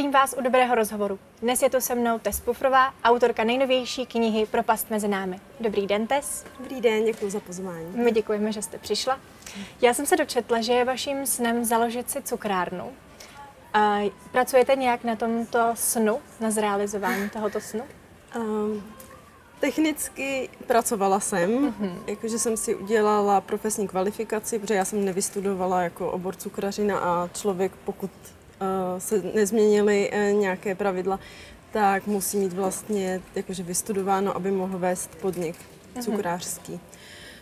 Zdravím vás u dobrého rozhovoru. Dnes je tu se mnou Tess Pufrová, autorka nejnovější knihy Propast mezi námi. Dobrý den, Tess. Dobrý den, děkuji za pozvání. My děkujeme, že jste přišla. Já jsem se dočetla, že je vaším snem založit si cukrárnu. A pracujete nějak na tomto snu, na zrealizování tohoto snu? Um, technicky pracovala jsem, mm-hmm. jakože jsem si udělala profesní kvalifikaci, protože já jsem nevystudovala jako obor cukrařina a člověk, pokud se nezměnily uh, nějaké pravidla, tak musí mít vlastně jakože vystudováno, aby mohl vést podnik mm-hmm. cukrářský.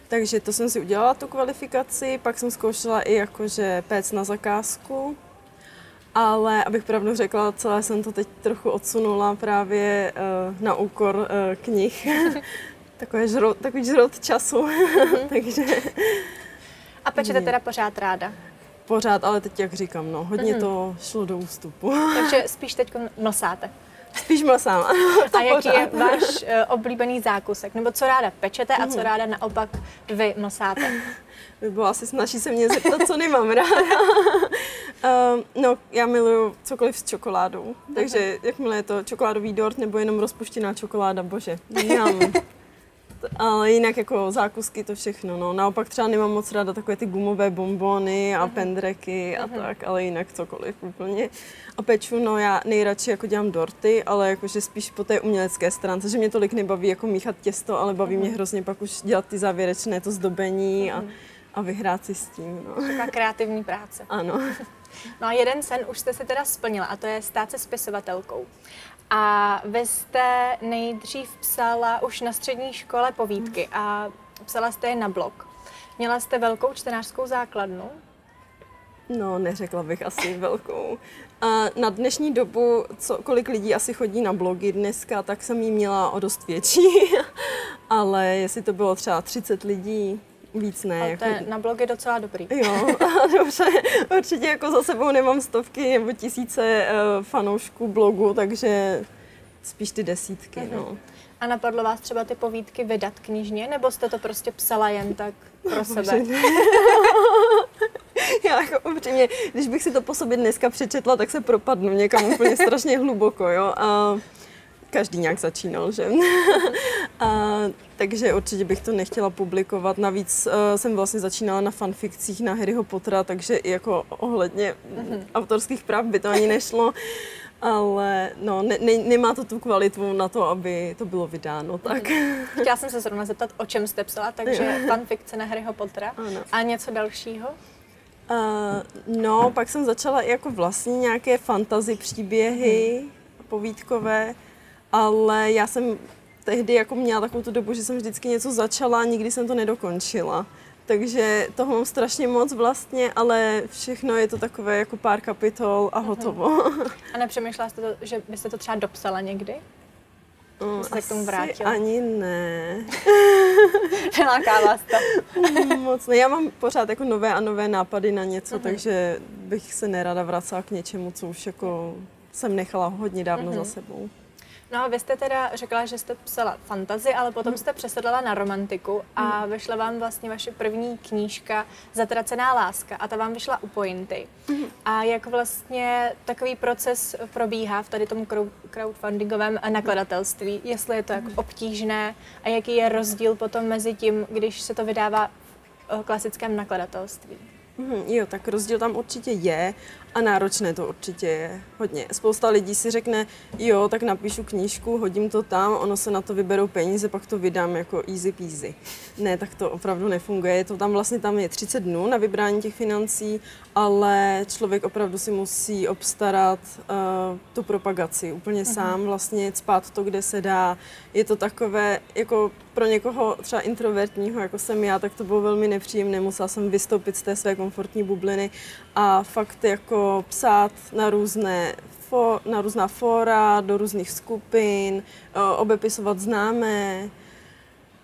Takže to jsem si udělala, tu kvalifikaci, pak jsem zkoušela i jakože péct na zakázku, ale abych pravdu řekla, celé jsem to teď trochu odsunula právě uh, na úkor uh, knih. Takové žrot, takový žrot času, mm-hmm. takže... A pečete teda pořád ráda? Pořád, ale teď jak říkám, no, hodně mm-hmm. to šlo do ústupu. Takže spíš teď nosáte? Spíš mlsám. a jaký je váš uh, oblíbený zákusek? Nebo co ráda pečete a co mhm. ráda naopak vy nosáte? By bylo asi snaží se mě zeptat, co nemám ráda. um, no, já miluju cokoliv s čokoládou, takže jakmile je to čokoládový dort nebo jenom rozpuštěná čokoláda, bože, nemám. Ale jinak jako zákusky to všechno, no. Naopak třeba nemám moc ráda takové ty gumové bombony a uh-huh. pendreky a uh-huh. tak, ale jinak cokoliv úplně. A peču, no já nejradši jako dělám dorty, ale jakože spíš po té umělecké stránce, že mě tolik nebaví jako míchat těsto, ale baví uh-huh. mě hrozně pak už dělat ty závěrečné, to zdobení uh-huh. a, a vyhrát si s tím, no. Taková kreativní práce. Ano. No a jeden sen už jste si teda splnila a to je stát se spisovatelkou. A vy jste nejdřív psala už na střední škole povídky a psala jste je na blog. Měla jste velkou čtenářskou základnu? No, neřekla bych asi velkou. A na dnešní dobu, co, kolik lidí asi chodí na blogy dneska, tak jsem jí měla o dost větší. Ale jestli to bylo třeba 30 lidí, Víc ne. Ale jako... to je na blog je docela dobrý. Jo, dobře. Určitě jako za sebou nemám stovky nebo tisíce uh, fanoušků blogu, takže spíš ty desítky. Uh-huh. No. A napadlo vás třeba ty povídky vydat knižně, nebo jste to prostě psala jen tak pro sebe? Já jako upřímně, když bych si to po sobě dneska přečetla, tak se propadnu někam úplně strašně hluboko, jo. A každý nějak začínal, že? a, takže určitě bych to nechtěla publikovat. Navíc uh, jsem vlastně začínala na fanfikcích na Harryho Pottera, takže i jako ohledně mm-hmm. autorských práv by to ani nešlo. Ale no, ne, ne, nemá to tu kvalitu na to, aby to bylo vydáno. Tak. Mm. Chtěla jsem se zrovna zeptat, o čem jste psala, takže fanfikce na Harryho Pottera. Ano. A něco dalšího? Uh, no, pak jsem začala i jako vlastně nějaké fantazy příběhy mm. povídkové ale já jsem tehdy jako měla takovou tu dobu, že jsem vždycky něco začala a nikdy jsem to nedokončila. Takže toho mám strašně moc vlastně, ale všechno je to takové jako pár kapitol a mhm. hotovo. A nepřemýšlela jste to, že byste to třeba dopsala někdy? Um, se k tomu vrátila? ani ne. Neláká vás to? Moc ne. Já mám pořád jako nové a nové nápady na něco, uh-huh. takže bych se nerada vracela k něčemu, co už jako jsem nechala hodně dávno uh-huh. za sebou. No a vy jste teda řekla, že jste psala fantazy, ale potom jste přesedlala na romantiku a mm. vyšla vám vlastně vaše první knížka Zatracená láska a ta vám vyšla u Pointy. Mm. A jak vlastně takový proces probíhá v tady tom crowdfundingovém nakladatelství, jestli je to jako obtížné a jaký je rozdíl potom mezi tím, když se to vydává v klasickém nakladatelství? Mm, jo, tak rozdíl tam určitě je a náročné to určitě je hodně. Spousta lidí si řekne, jo, tak napíšu knížku, hodím to tam, ono se na to vyberou peníze, pak to vydám jako easy peasy. Ne, tak to opravdu nefunguje. Je to tam vlastně tam je 30 dnů na vybrání těch financí, ale člověk opravdu si musí obstarat uh, tu propagaci úplně uh-huh. sám, vlastně spát to, kde se dá. Je to takové, jako pro někoho třeba introvertního, jako jsem já, tak to bylo velmi nepříjemné. Musela jsem vystoupit z té své komfortní bubliny a fakt jako psát na různé fo, na různá fora, do různých skupin, obepisovat známé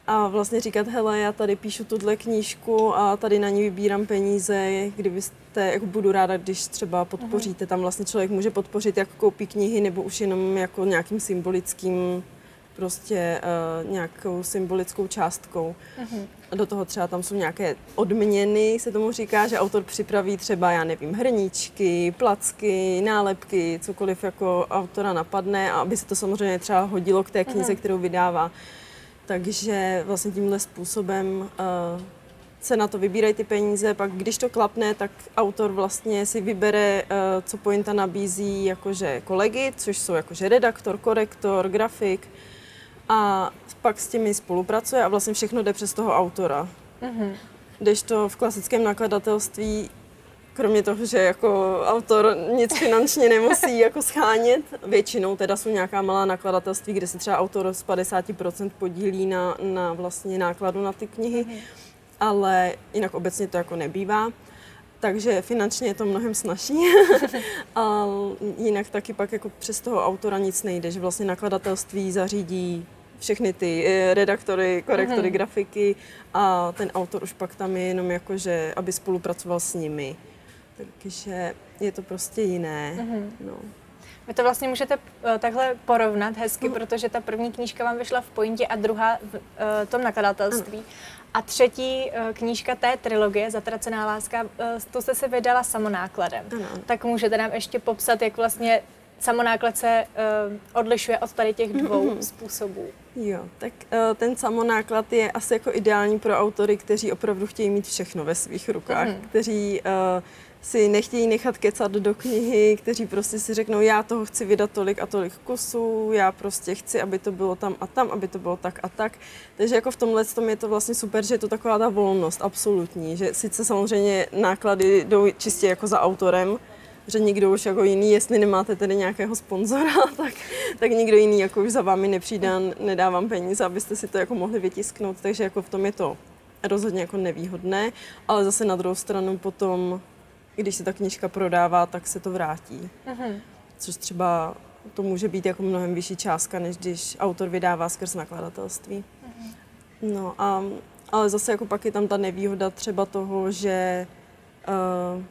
a vlastně říkat, hele, já tady píšu tuhle knížku a tady na ní vybírám peníze, kdybyste, jako budu ráda, když třeba podpoříte. Tam vlastně člověk může podpořit, jak koupí knihy, nebo už jenom jako nějakým symbolickým prostě uh, nějakou symbolickou částkou. Mm-hmm. Do toho třeba tam jsou nějaké odměny, se tomu říká, že autor připraví třeba, já nevím, hrníčky, placky, nálepky, cokoliv jako autora napadne a aby se to samozřejmě třeba hodilo k té knize, mm-hmm. kterou vydává. Takže vlastně tímhle způsobem uh, se na to vybírají ty peníze, pak když to klapne, tak autor vlastně si vybere, uh, co Pointa nabízí jakože kolegy, což jsou jakože redaktor, korektor, grafik a pak s těmi spolupracuje a vlastně všechno jde přes toho autora. Mm-hmm. Když to v klasickém nakladatelství kromě toho, že jako autor nic finančně nemusí jako schánět, většinou teda jsou nějaká malá nakladatelství, kde se třeba autor z 50% podílí na, na vlastně nákladu na ty knihy, mm. ale jinak obecně to jako nebývá. Takže finančně je to mnohem snažší. a jinak taky pak jako přes toho autora nic nejde, že vlastně nakladatelství zařídí všechny ty eh, redaktory, korektory, mm. grafiky a ten autor už pak tam je jenom jako, že aby spolupracoval s nimi. Takže je to prostě jiné. Mm-hmm. No. Vy to vlastně můžete uh, takhle porovnat hezky, mm. protože ta první knížka vám vyšla v Pointě a druhá v uh, tom nakladatelství. Mm. A třetí uh, knížka té trilogie, Zatracená láska, uh, tu jste se vydala samonákladem. Mm. Tak můžete nám ještě popsat, jak vlastně samonáklad se uh, odlišuje od tady těch dvou způsobů. Jo, tak uh, ten samonáklad je asi jako ideální pro autory, kteří opravdu chtějí mít všechno ve svých rukách, mm-hmm. kteří uh, si nechtějí nechat kecat do knihy, kteří prostě si řeknou, já toho chci vydat tolik a tolik kusů, já prostě chci, aby to bylo tam a tam, aby to bylo tak a tak. Takže jako v tomhle tom je to vlastně super, že je to taková ta volnost absolutní, že sice samozřejmě náklady jdou čistě jako za autorem, že někdo už jako jiný, jestli nemáte tedy nějakého sponzora, tak, tak někdo jiný jako už za vámi nepřijde a nedávám peníze, abyste si to jako mohli vytisknout, takže jako v tom je to rozhodně jako nevýhodné, ale zase na druhou stranu potom když se ta knižka prodává, tak se to vrátí. Uh-huh. Což třeba to může být jako mnohem vyšší částka, než když autor vydává skrz nakladatelství. Uh-huh. No a, ale zase jako pak je tam ta nevýhoda třeba toho, že uh,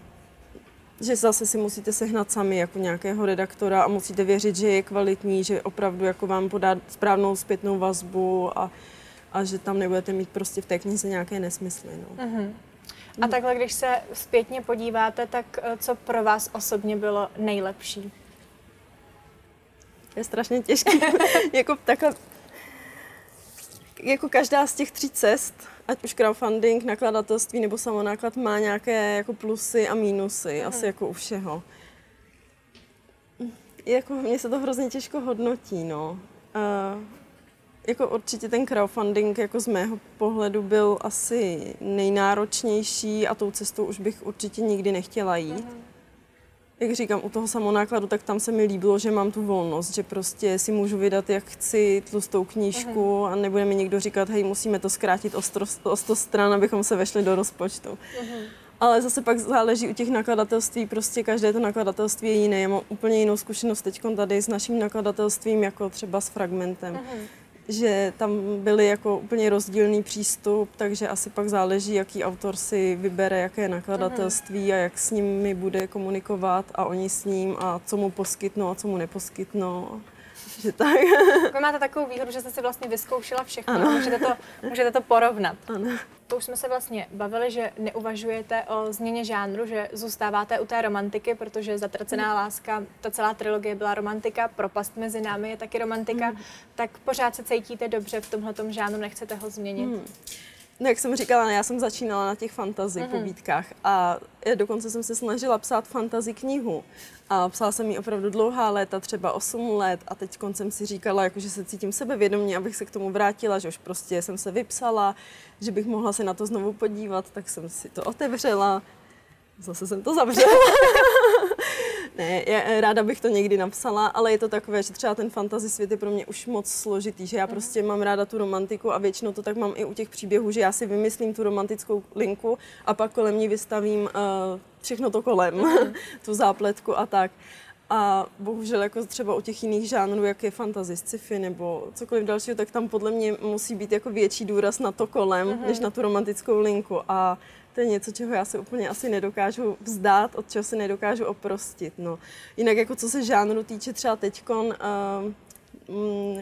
že zase si musíte sehnat sami jako nějakého redaktora a musíte věřit, že je kvalitní, že opravdu jako vám podá správnou zpětnou vazbu a, a že tam nebudete mít prostě v té knize nějaké nesmysly. No. Uh-huh. A takhle, když se zpětně podíváte, tak eh, co pro vás osobně bylo nejlepší? Je strašně těžké. jako takhle, jako každá z těch tří cest, ať už crowdfunding, nakladatelství nebo samonáklad, má nějaké jako plusy a mínusy, hmm. asi jako u všeho. Jako, mně se to hrozně těžko hodnotí, no. Uh, jako určitě ten crowdfunding jako z mého pohledu byl asi nejnáročnější a tou cestou už bych určitě nikdy nechtěla jít. Mm. Jak říkám, u toho samonákladu, tak tam se mi líbilo, že mám tu volnost, že prostě si můžu vydat, jak chci, tlustou knížku mm. a nebude mi někdo říkat, hej, musíme to zkrátit o 100, o 100 stran, abychom se vešli do rozpočtu. Mm. Ale zase pak záleží u těch nakladatelství, prostě každé to nakladatelství je jiné. Já mám úplně jinou zkušenost teď tady s naším nakladatelstvím, jako třeba s fragmentem. Mm že tam byly jako úplně rozdílný přístup, takže asi pak záleží, jaký autor si vybere, jaké nakladatelství a jak s nimi bude komunikovat a oni s ním a co mu poskytnou a co mu neposkytnou. Že tak. Vy máte takovou výhodu, že jste si vlastně vyzkoušela všechno ano. a můžete to, můžete to porovnat. Ano. To už jsme se vlastně bavili, že neuvažujete o změně žánru, že zůstáváte u té romantiky, protože Zatracená mm. láska, ta celá trilogie byla romantika, Propast mezi námi je taky romantika, mm. tak pořád se cítíte dobře v tomhle žánru, nechcete ho změnit. Mm. No, jak jsem říkala, já jsem začínala na těch fantasy mm-hmm. povídkách a dokonce jsem se snažila psát fantasy knihu. A psala jsem ji opravdu dlouhá léta, třeba 8 let a teď koncem si říkala, jako, že se cítím sebevědomě, abych se k tomu vrátila, že už prostě jsem se vypsala, že bych mohla se na to znovu podívat, tak jsem si to otevřela. Zase jsem to zavřela. ne, já eh, ráda bych to někdy napsala, ale je to takové, že třeba ten fantasy svět je pro mě už moc složitý, že já prostě mám ráda tu romantiku a většinou to tak mám i u těch příběhů, že já si vymyslím tu romantickou linku a pak kolem ní vystavím uh, všechno to kolem, mm. tu zápletku a tak. A bohužel jako třeba u těch jiných žánrů, jak je fantasy, sci-fi nebo cokoliv dalšího, tak tam podle mě musí být jako větší důraz na to kolem, mm-hmm. než na tu romantickou linku. A to je něco, čeho já si úplně asi nedokážu vzdát, od čeho si nedokážu oprostit. No. Jinak jako co se žánru týče třeba teďkon, uh,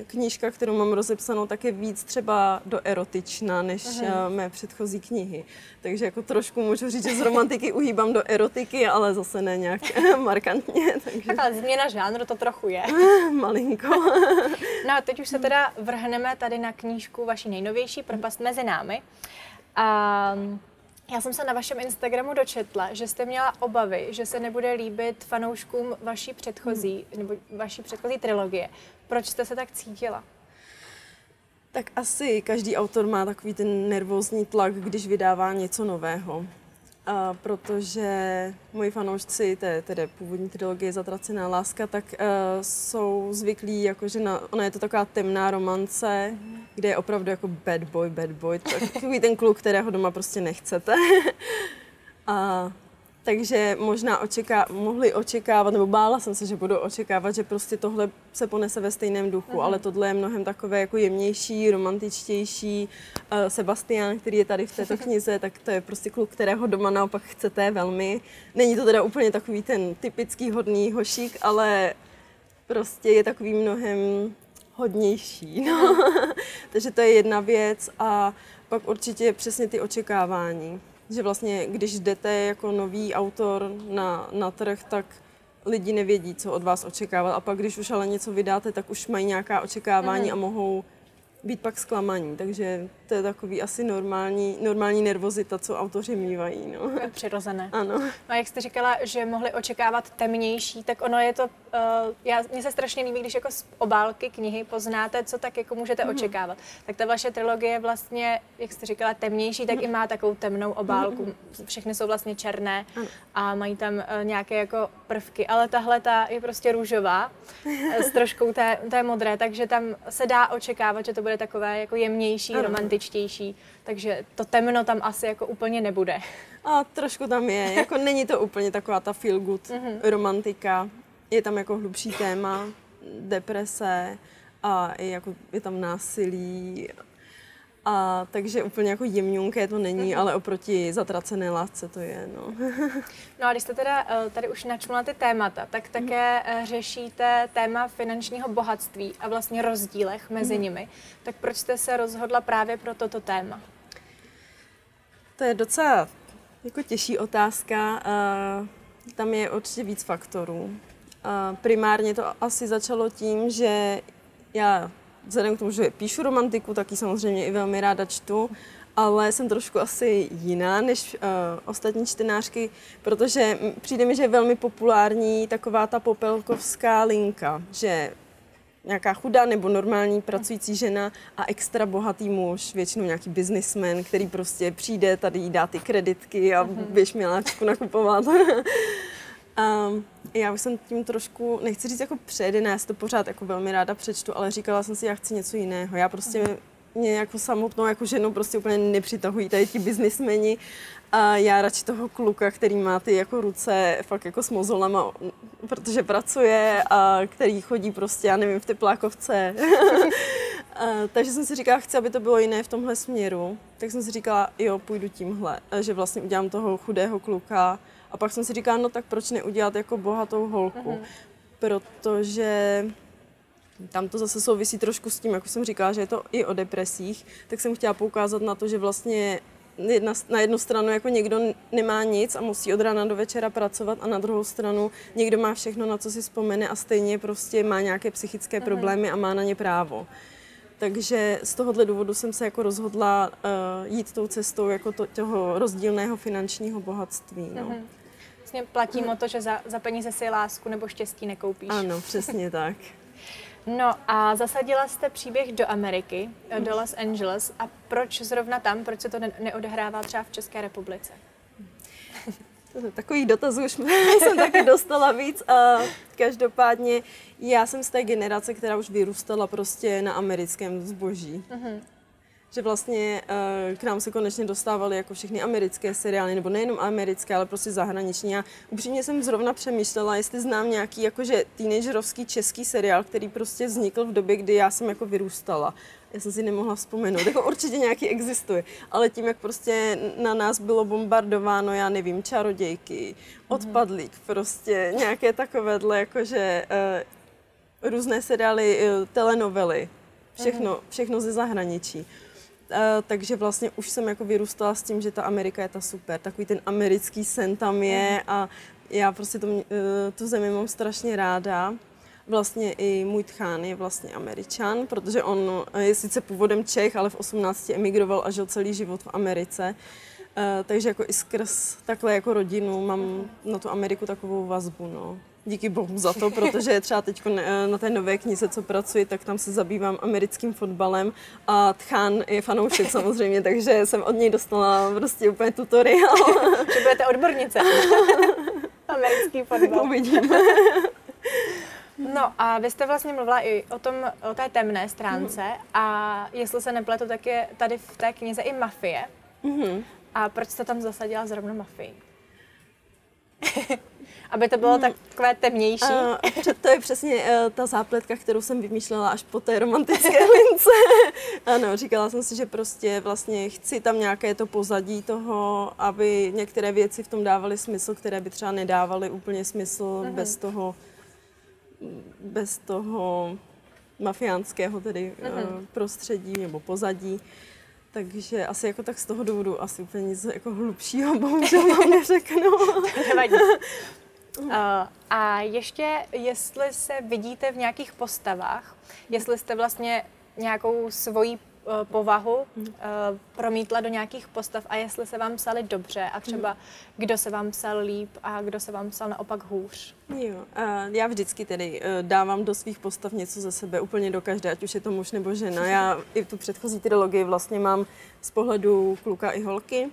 knížka, kterou mám rozepsanou, tak je víc třeba do erotičná než uh, mé předchozí knihy. Takže jako trošku můžu říct, že z romantiky uhýbám do erotiky, ale zase ne nějak markantně. Takže... Tak ale změna žánru to trochu je. Malinko. no a teď už se teda vrhneme tady na knížku vaší nejnovější, Propast mezi námi. A já jsem se na vašem Instagramu dočetla, že jste měla obavy, že se nebude líbit fanouškům vaší předchozí, hmm. nebo vaší předchozí trilogie. Proč jste se tak cítila? Tak asi každý autor má takový ten nervózní tlak, když vydává něco nového. A protože moji fanoušci té tedy původní trilogie Zatracená láska, tak uh, jsou zvyklí, jakože na, ona je to taková temná romance, kde je opravdu jako bad boy, bad boy, takový ten kluk, kterého doma prostě nechcete. a takže možná očeká, mohli očekávat, nebo bála jsem se, že budu očekávat, že prostě tohle se ponese ve stejném duchu, mm. ale tohle je mnohem takové jako jemnější, romantičtější. Uh, Sebastian, který je tady v této knize, tak to je prostě kluk, kterého doma naopak chcete velmi. Není to teda úplně takový ten typický hodný hošík, ale prostě je takový mnohem hodnější. No. Takže to je jedna věc a pak určitě přesně ty očekávání že vlastně, když jdete jako nový autor na, na trh, tak lidi nevědí, co od vás očekávat. A pak, když už ale něco vydáte, tak už mají nějaká očekávání mm. a mohou být pak zklamaní. Takže to je takový asi normální, normální nervozita, co autoři mývají. No. Je přirozené. Ano. No a jak jste říkala, že mohli očekávat temnější, tak ono je to, uh, já, mně se strašně líbí, když jako z obálky knihy poznáte, co tak jako můžete mm. očekávat. Tak ta vaše trilogie je vlastně, jak jste říkala, temnější, tak mm. i má takovou temnou obálku. Mm. Všechny jsou vlastně černé mm. a mají tam uh, nějaké jako prvky, ale tahle ta je prostě růžová s troškou té, té modré, takže tam se dá očekávat, že to bude takové jako jemnější, ano. romantičtější romantičtější, takže to temno tam asi jako úplně nebude. A trošku tam je, jako není to úplně taková ta feel good mm-hmm. romantika, je tam jako hlubší téma, deprese a je, jako, je tam násilí a takže úplně jako jemňunké to není, mm-hmm. ale oproti zatracené lásce to je, no. no a když jste teda eh, tady už načnula ty témata, tak také mm-hmm. řešíte téma finančního bohatství a vlastně rozdílech mezi mm-hmm. nimi. Tak proč jste se rozhodla právě pro toto téma? To je docela jako těžší otázka. Tam je určitě víc faktorů. Primárně to asi začalo tím, že já vzhledem k tomu, že píšu romantiku, tak ji samozřejmě i velmi ráda čtu, ale jsem trošku asi jiná než uh, ostatní čtenářky, protože přijde mi, že je velmi populární taková ta popelkovská linka, že nějaká chudá nebo normální pracující žena a extra bohatý muž, většinou nějaký businessman, který prostě přijde, tady dá ty kreditky a mhm. běž miláčku nakupovat. Um, já už jsem tím trošku, nechci říct jako předená, já si to pořád jako velmi ráda přečtu, ale říkala jsem si, já chci něco jiného. Já prostě uh-huh. mě jako samotnou jako ženu prostě úplně nepřitahují tady ti biznismeni a já radši toho kluka, který má ty jako ruce fakt jako s mozolama, protože pracuje a který chodí prostě, já nevím, v teplákovce. a, takže jsem si říkala, chci, aby to bylo jiné v tomhle směru. Tak jsem si říkala, jo, půjdu tímhle, že vlastně udělám toho chudého kluka, a pak jsem si říkala, no tak proč neudělat jako bohatou holku, mm-hmm. protože tam to zase souvisí trošku s tím, jak jsem říkala, že je to i o depresích, tak jsem chtěla poukázat na to, že vlastně jedna, na jednu stranu jako někdo nemá nic a musí od rána do večera pracovat a na druhou stranu někdo má všechno, na co si vzpomene a stejně prostě má nějaké psychické mm-hmm. problémy a má na ně právo. Takže z tohohle důvodu jsem se jako rozhodla uh, jít tou cestou jako to, toho rozdílného finančního bohatství. No. Mm-hmm vlastně platí o to, že za, za peníze si lásku nebo štěstí nekoupíš. Ano, přesně tak. No a zasadila jste příběh do Ameriky, do Los Angeles. A proč zrovna tam? Proč se to ne- neodehrává třeba v České republice? Takový dotaz už jsem taky dostala víc. A každopádně já jsem z té generace, která už vyrůstala prostě na americkém zboží. Mm-hmm že vlastně uh, k nám se konečně dostávaly jako všechny americké seriály, nebo nejenom americké, ale prostě zahraniční. A upřímně jsem zrovna přemýšlela, jestli znám nějaký jakože teenagerovský český seriál, který prostě vznikl v době, kdy já jsem jako vyrůstala. Já jsem si nemohla vzpomenout, jako určitě nějaký existuje, ale tím, jak prostě na nás bylo bombardováno, já nevím, čarodějky, odpadlík, prostě nějaké takovéhle, jakože uh, různé seriály, uh, telenovely, všechno, všechno ze zahraničí. Uh, takže vlastně už jsem jako vyrůstala s tím, že ta Amerika je ta super, takový ten americký sen tam je a já prostě to, uh, tu zemi mám strašně ráda. Vlastně i můj tchán je vlastně američan, protože on je sice původem Čech, ale v 18 emigroval a žil celý život v Americe. Takže jako i skrz takhle jako rodinu mám na tu Ameriku takovou vazbu, no. Díky bohu za to, protože třeba teď na té nové knize, co pracuji, tak tam se zabývám americkým fotbalem a Tchán je fanoušek samozřejmě, takže jsem od něj dostala prostě úplně tutoriál. Že budete odbornice. Americký fotbal. Uvidíme. No a vy jste vlastně mluvila i o, tom, o té temné stránce mm. a jestli se nepletu, tak je tady v té knize i mafie. Mm. A proč jste tam zasadila zrovna mafii? Aby to bylo hmm. takové temnější. Uh, to je přesně uh, ta zápletka, kterou jsem vymýšlela až po té romantické lince. ano, říkala jsem si, že prostě vlastně chci tam nějaké to pozadí toho, aby některé věci v tom dávaly smysl, které by třeba nedávaly úplně smysl uh-huh. bez toho bez toho mafiánského tedy uh-huh. prostředí nebo pozadí. Takže asi jako tak z toho důvodu asi úplně nic jako hlubšího bohužel vám neřeknu. Nevadí. Uh, a ještě, jestli se vidíte v nějakých postavách, jestli jste vlastně nějakou svoji povahu uh, promítla do nějakých postav a jestli se vám psali dobře a třeba kdo se vám psal líp a kdo se vám psal naopak hůř. Jo, uh, já vždycky tedy uh, dávám do svých postav něco ze sebe, úplně do každé, ať už je to muž nebo žena. Já i tu předchozí trilogii vlastně mám z pohledu kluka i holky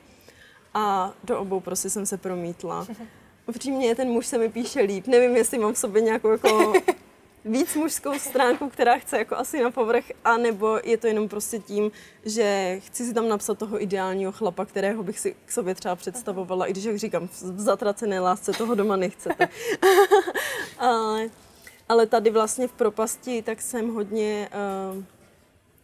a do obou prostě jsem se promítla. upřímně ten muž se mi píše líp. Nevím, jestli mám v sobě nějakou jako víc mužskou stránku, která chce jako asi na povrch, anebo je to jenom prostě tím, že chci si tam napsat toho ideálního chlapa, kterého bych si k sobě třeba představovala, i když, jak říkám, v zatracené lásce toho doma nechcete. ale, ale tady vlastně v propasti tak jsem hodně uh,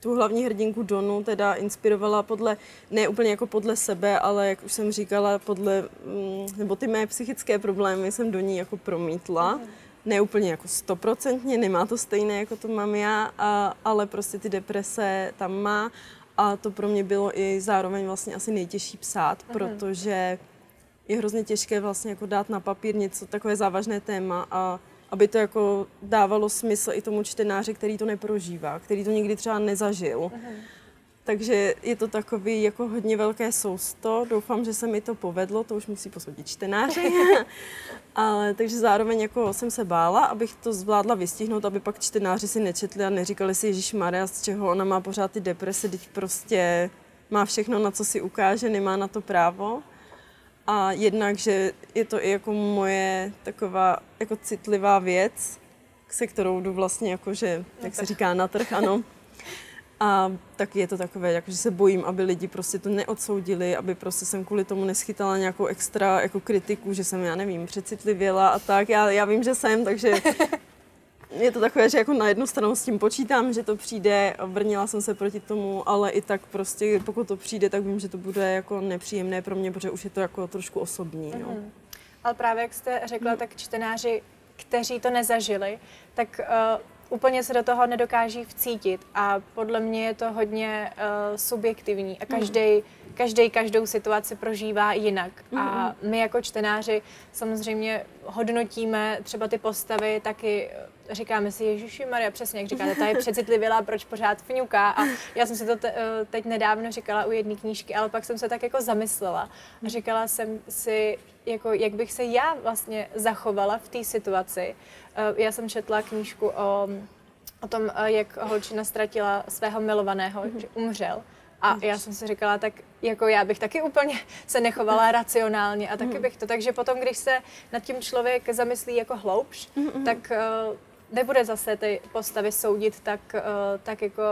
tu hlavní hrdinku Donu teda inspirovala podle, ne úplně jako podle sebe, ale jak už jsem říkala, podle, mm, nebo ty mé psychické problémy jsem do ní jako promítla. Mm. Ne úplně jako stoprocentně, nemá to stejné, jako to mám já, a, ale prostě ty deprese tam má a to pro mě bylo i zároveň vlastně asi nejtěžší psát, mm. protože je hrozně těžké vlastně jako dát na papír něco takové závažné téma a aby to jako dávalo smysl i tomu čtenáři, který to neprožívá, který to nikdy třeba nezažil. Uh-huh. Takže je to takový jako hodně velké sousto. Doufám, že se mi to povedlo, to už musí posoudit čtenáři. Ale takže zároveň jako jsem se bála, abych to zvládla vystihnout, aby pak čtenáři si nečetli a neříkali si, Ježíš Maria, z čeho ona má pořád ty deprese, teď prostě má všechno, na co si ukáže, nemá na to právo. A jednak, že je to i jako moje taková jako citlivá věc, se kterou jdu vlastně jako, že, jak se říká, na trh, ano. A taky je to takové, jako, že se bojím, aby lidi prostě to neodsoudili, aby prostě jsem kvůli tomu neschytala nějakou extra jako kritiku, že jsem, já nevím, přecitlivěla a tak. Já, já vím, že jsem, takže je to takové, že jako na jednu stranu s tím počítám, že to přijde, vrnila jsem se proti tomu, ale i tak prostě pokud to přijde, tak vím, že to bude jako nepříjemné pro mě, protože už je to jako trošku osobní. Mm-hmm. No. Ale právě jak jste řekla, mm. tak čtenáři, kteří to nezažili, tak uh, úplně se do toho nedokáží vcítit a podle mě je to hodně uh, subjektivní a každý každý každou situaci prožívá jinak. Mm-hmm. A my jako čtenáři samozřejmě hodnotíme třeba ty postavy, taky říkáme si, Ježíši Maria, přesně jak říkáte, ta je přecitlivělá, proč pořád fňuká. A já jsem si to te, eh, teď nedávno říkala u jedné knížky, ale pak jsem se tak jako zamyslela a říkala jsem si, jako, jak bych se já vlastně zachovala v té situaci. Eh, já jsem četla knížku o o tom, eh, jak holčina ztratila svého milovaného, mm-hmm. že umřel. A já jsem si říkala, tak jako já bych taky úplně se nechovala racionálně a taky mm. bych to. Takže potom, když se nad tím člověk zamyslí jako hloubš, mm-hmm. tak uh, nebude zase ty postavy soudit tak, uh, tak jako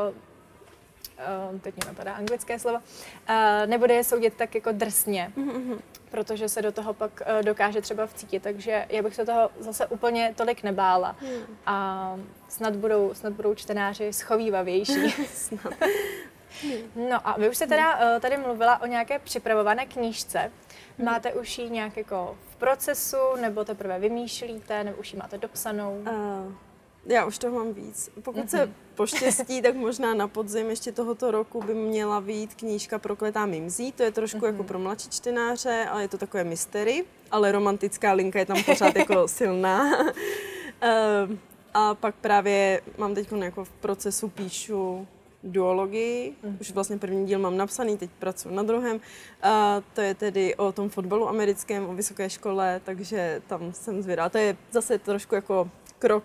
uh, teď mi napadá anglické slovo, uh, nebude je soudit tak jako drsně, mm-hmm. protože se do toho pak uh, dokáže třeba vcítit, takže já bych se toho zase úplně tolik nebála mm. a snad budou, snad budou čtenáři schovývavější. snad. No a vy už jste teda uh, tady mluvila o nějaké připravované knížce. Mhm. Máte už ji nějak jako v procesu, nebo teprve vymýšlíte, nebo už ji máte dopsanou? Uh, Já už toho mám víc. Pokud se poštěstí, tak možná na podzim ještě tohoto roku by měla být knížka Prokletá mimzí. To je trošku jako pro mladší čtenáře, ale je to takové mystery, ale romantická linka je tam pořád jako silná. Ehm, a pak právě mám teď jako v procesu píšu duologii. Mm. Už vlastně první díl mám napsaný, teď pracuji na druhém. A to je tedy o tom fotbalu americkém, o vysoké škole, takže tam jsem zvědá. To je zase trošku jako krok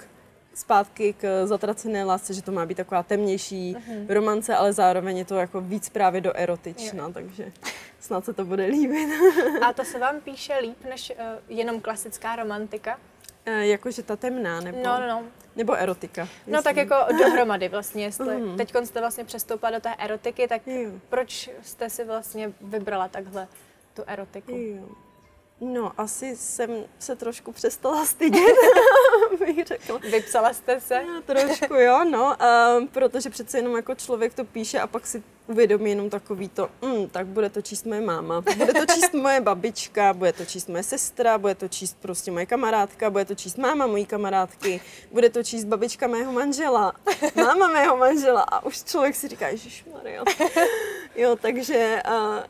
zpátky k zatracené lásce, že to má být taková temnější uh-huh. romance, ale zároveň je to jako víc právě do erotična, jo. takže snad se to bude líbit. A to se vám píše líp než uh, jenom klasická romantika? Uh, jakože ta temná, nebo, no, no, no. nebo erotika. Myslím. No tak jako dohromady vlastně, jestli uh-huh. teď jste vlastně přestoupila do té erotiky, tak jo. proč jste si vlastně vybrala takhle tu erotiku? Jo. No, asi jsem se trošku přestala stydět, bych řekla. Vypsala jste se? No, trošku, jo, no, um, protože přece jenom jako člověk to píše a pak si uvědomí jenom takový to, mm, tak bude to číst moje máma, bude to číst moje babička, bude to číst moje sestra, bude to číst prostě moje kamarádka, bude to číst máma mojí kamarádky, bude to číst babička mého manžela, máma mého manžela a už člověk si říká, Maria. Jo, takže uh,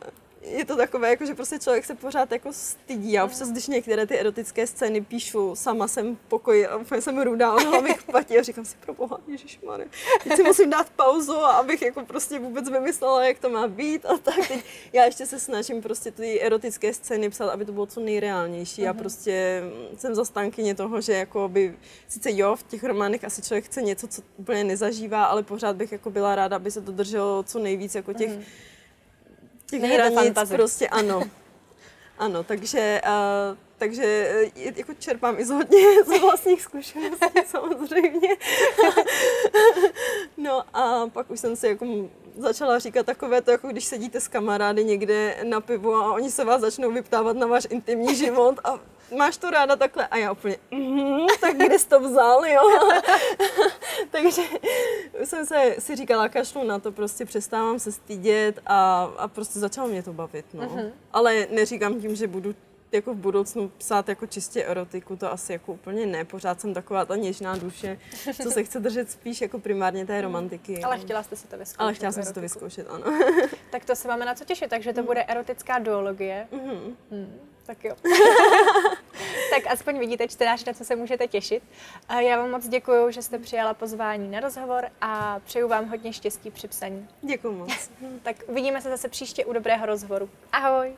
je to takové, jako, že prostě člověk se pořád jako stydí. Já občas, když některé ty erotické scény píšu, sama jsem v pokoji a úplně jsem rudá od hlavy k patě a říkám si, pro boha, ježišmarja, teď si musím dát pauzu, abych jako prostě vůbec vymyslela, jak to má být a tak. Teď já ještě se snažím prostě ty erotické scény psat, aby to bylo co nejreálnější. Já mhm. prostě jsem zastánkyně toho, že jako by, sice jo, v těch románech asi člověk chce něco, co úplně nezažívá, ale pořád bych jako byla ráda, aby se to drželo co nejvíc jako těch mm těch hranic prostě ano. Ano, takže, uh, takže uh, jako čerpám i z hodně z vlastních zkušeností samozřejmě. no a pak už jsem si jako začala říkat takové to, jako když sedíte s kamarády někde na pivu a oni se vás začnou vyptávat na váš intimní život a máš to ráda takhle? A já úplně, mm, tak kde jsi to vzal, jo? Takže jsem se si říkala, kašlu na to, prostě přestávám se stydět a, a prostě začalo mě to bavit, no. Uh-huh. Ale neříkám tím, že budu jako v budoucnu psát jako čistě erotiku, to asi jako úplně ne. Pořád jsem taková ta něžná duše, co se chce držet spíš jako primárně té romantiky. Ale chtěla jste si to vyzkoušet. Ale chtěla jsem si to vyzkoušet, ano. tak to se máme na co těšit, takže to bude erotická duologie. Mm-hmm. Hmm. Tak jo. tak aspoň vidíte, čtenáři, na co se můžete těšit. A já vám moc děkuji, že jste přijala pozvání na rozhovor a přeju vám hodně štěstí při psaní. Děkuji moc. tak uvidíme se zase příště u dobrého rozhovoru. Ahoj!